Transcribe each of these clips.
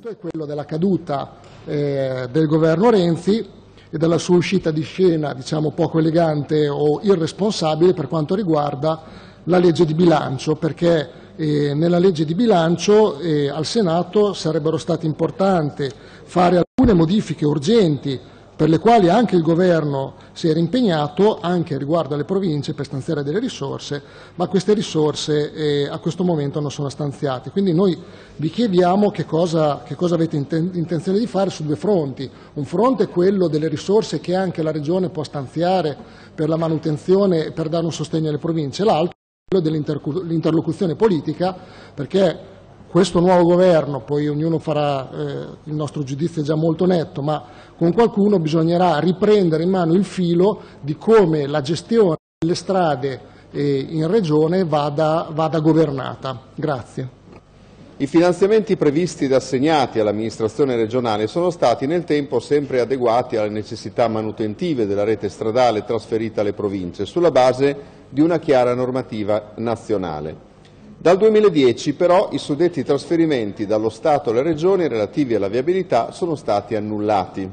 momento è quello della caduta eh, del governo Renzi e della sua uscita di scena diciamo, poco elegante o irresponsabile per quanto riguarda la legge di bilancio, perché eh, nella legge di bilancio eh, al Senato sarebbero state importanti fare alcune modifiche urgenti per le quali anche il Governo si era impegnato anche riguardo alle province per stanziare delle risorse, ma queste risorse eh, a questo momento non sono stanziate. Quindi noi vi chiediamo che cosa, che cosa avete intenzione di fare su due fronti. Un fronte è quello delle risorse che anche la Regione può stanziare per la manutenzione e per dare un sostegno alle province, l'altro è quello dell'interlocuzione politica, perché questo nuovo governo, poi ognuno farà eh, il nostro giudizio è già molto netto, ma con qualcuno bisognerà riprendere in mano il filo di come la gestione delle strade eh, in Regione vada, vada governata. Grazie. I finanziamenti previsti ed assegnati all'amministrazione regionale sono stati nel tempo sempre adeguati alle necessità manutentive della rete stradale trasferita alle province, sulla base di una chiara normativa nazionale. Dal 2010 però i suddetti trasferimenti dallo Stato alle Regioni relativi alla viabilità sono stati annullati.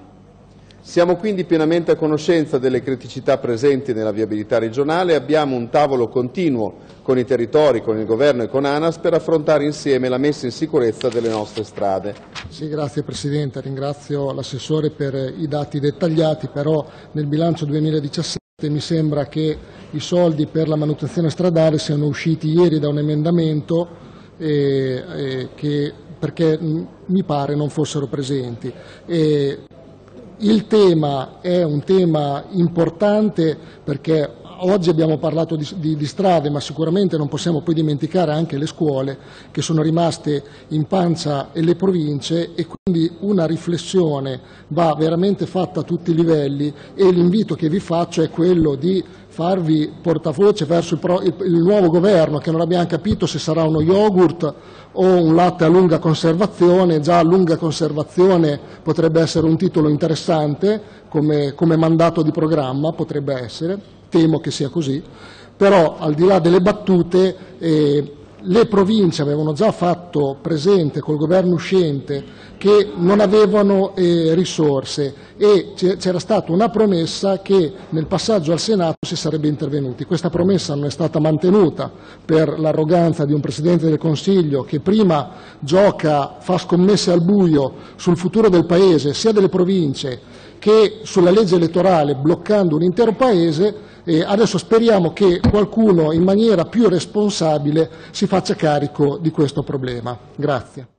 Siamo quindi pienamente a conoscenza delle criticità presenti nella viabilità regionale e abbiamo un tavolo continuo con i territori, con il Governo e con ANAS per affrontare insieme la messa in sicurezza delle nostre strade. Sì, grazie Presidente, ringrazio l'assessore per i dati dettagliati, però nel bilancio 2017 mi sembra che i soldi per la manutenzione stradale siano usciti ieri da un emendamento eh, eh, che, perché mi pare non fossero presenti. E il tema è un tema importante perché oggi abbiamo parlato di, di, di, strade, ma sicuramente non possiamo poi dimenticare anche le scuole che sono rimaste in pancia e le province e quindi una riflessione va veramente fatta a tutti i livelli e l'invito che vi faccio è quello di farvi portavoce verso il, pro, il, il nuovo governo che non abbiamo capito se sarà uno yogurt o un latte a lunga conservazione, già a lunga conservazione potrebbe essere un titolo interessante come, come mandato di programma, potrebbe essere temo che sia così, però al di là delle battute eh, le province avevano già fatto presente col governo uscente che non avevano eh, risorse e c'era stata una promessa che nel passaggio al Senato si sarebbe intervenuti. Questa promessa non è stata mantenuta per l'arroganza di un Presidente del Consiglio che prima gioca, fa scommesse al buio sul futuro del Paese, sia delle province che sulla legge elettorale, bloccando un intero Paese, e adesso speriamo che qualcuno in maniera più responsabile si faccia carico di questo problema. Grazie.